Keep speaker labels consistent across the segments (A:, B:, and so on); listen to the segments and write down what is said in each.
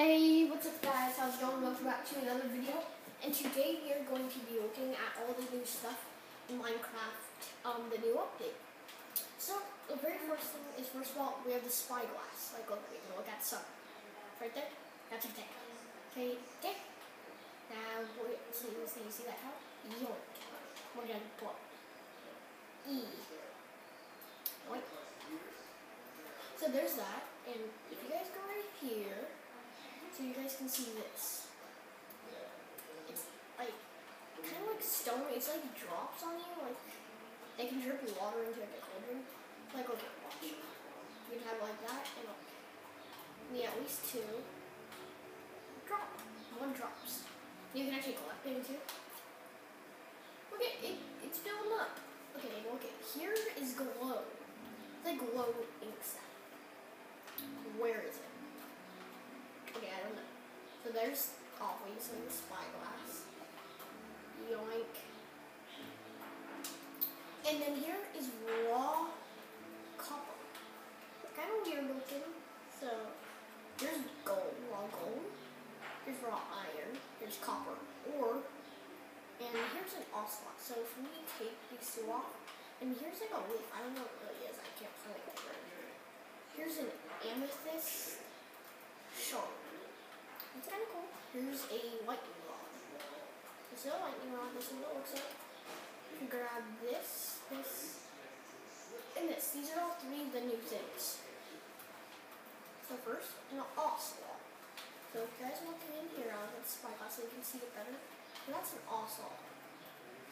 A: Hey, what's up guys? How's it going? Welcome back to another video. And today we are going to be looking at all the new stuff in Minecraft, um, the new update. So, the very first thing is, first of all, we have the spyglass. Like, over here, look at the sun. Right there? That's a thing. Okay, okay. Now, wait, so you see, you see that how? Yoink. We're gonna put E. Yoink. So there's that, and if you guys go right here, so you guys can see this. It's like kind of like stone. It's like drops on you. Like they can drip water into a cauldron. Like okay, watch. You can have like that and like yeah, at least two. Drop. One drops. You can actually collect them too. Okay, it, it's filling up. Okay, okay. Here is glow. It's like glow ink. Where is it? Okay, I don't know. There's obviously the spyglass. Yoink. And then here is raw copper. Kind of weird looking. So there's gold, raw gold. Here's raw iron. Here's copper. Or, and here's an axolotl. So if we take these two off, and here's like a leaf. I don't know what it really is. I can't find it. Here's an amethyst shard. It's kind of cool. Here's a lightning rod. A lightning rod. This is what it looks like. Grab this, this, and this. These are all three of the new things. So first, an axolotl. So if you guys look in here on the spyglass so you can see it better, so that's an axolotl.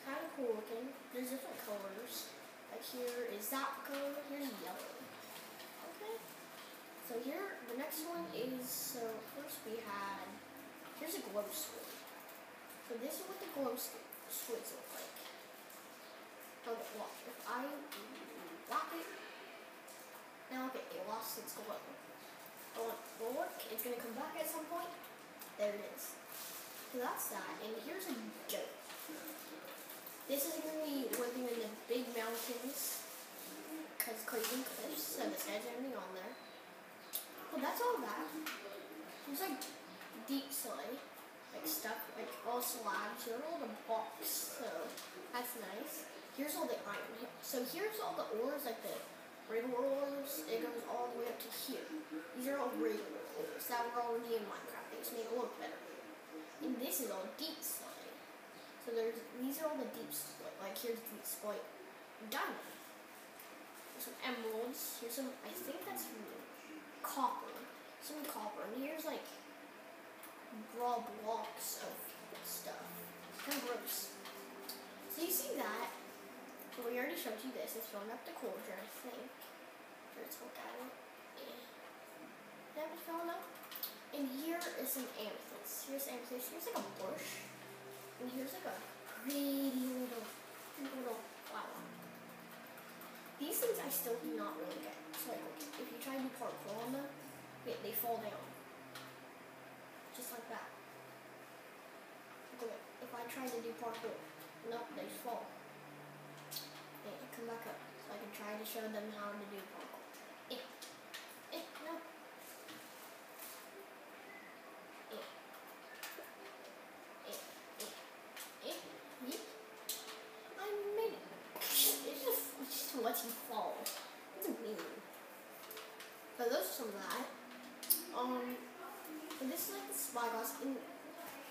A: Kind of cool looking. There's different colors. Like here is that color. Here's yellow. Okay. So here, the next one is, so first we a glow squid. So this is what the glow squids look like. Okay, watch, if I lock it, now okay, it lost its glow. Oh, well look, it's gonna come back at some point. There it is. So that's that, and here's a goat. This is gonna be living in the big mountains, because Caves and Cliffs, so this has everything on there. Well, that's all that. There's like deep slate, like stuff, like all slabs. Here are all the blocks, so that's nice. Here's all the iron. So here's all the ores, like the regular ores. It goes all the way up to here. These are all regular ores that were already in Minecraft. They just made it look better. And this is all deep slate. So there's these are all the deep slate. Like here's deep slate diamond. There's some emeralds. Here's some. I think that's copper, some copper, and here's like raw blocks of stuff. Kind of gross. So you see that? We already showed you this. It's filling up the cauldron, I think. Let's look at. That was filling up. And here is some amethyst. Here's amethyst. Here's like a bush. And here's like a pretty little, little flower. These things I still do not really get. So like, if you try to do parkour on them, they fall down. Just like that. Look at If I try to do parkour, nope, they fall. They come back up. So I can try to show them how to do parkour. Eh. Eh, no. Eh. Eh, eh, eh, yeep. I made it. It's just, it's just to let you fall. It's mean. So those are some of that. Um, and this is like the spyglass. And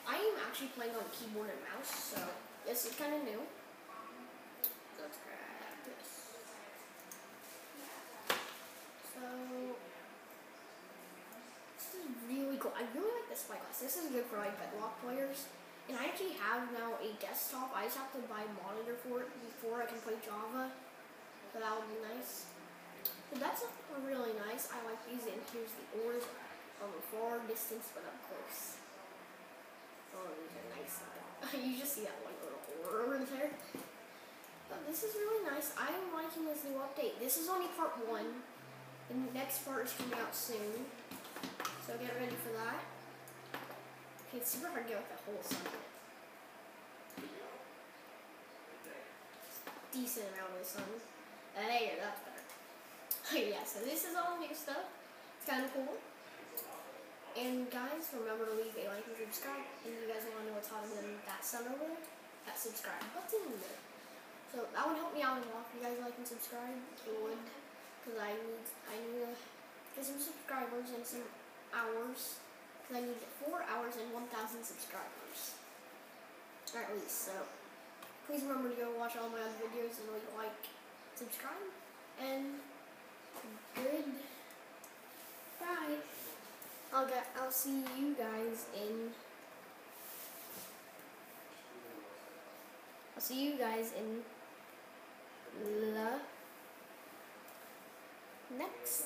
A: I am actually playing on keyboard and mouse, so this is kind of new. Let's grab this. So this is really cool. I really like this spyglass. This is good for like bedrock players. And I actually have now a desktop. I just have to buy a monitor for it before I can play Java. So that would be nice. So that's really nice. I like these. And here's the ores from a far distance, but up close. Nice. you just see that one little over there. But this is really nice. I am liking this new update. This is only part one. The next part is coming out soon. So get ready for that. Okay, it's super hard to get with the whole sun. Decent amount of the sun. Uh, there, that's better. yeah, so this is all new stuff. It's kind of cool. And guys, remember to leave a like and subscribe. And if you guys want to know what's hotter than that sun over that subscribe button. So that would help me out a lot. If you guys like and subscribe, it would, because I need I need to get some subscribers and some hours. Because I need four hours and 1,000 subscribers, or at least. So please remember to go watch all my other videos and leave a like, subscribe, and good. Bye. I'll get. I'll see you guys in. I'll see you guys in the next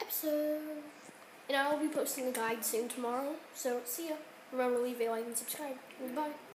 A: episode. And I'll be posting a guide soon tomorrow. So see ya. Remember to leave a like and subscribe. Goodbye.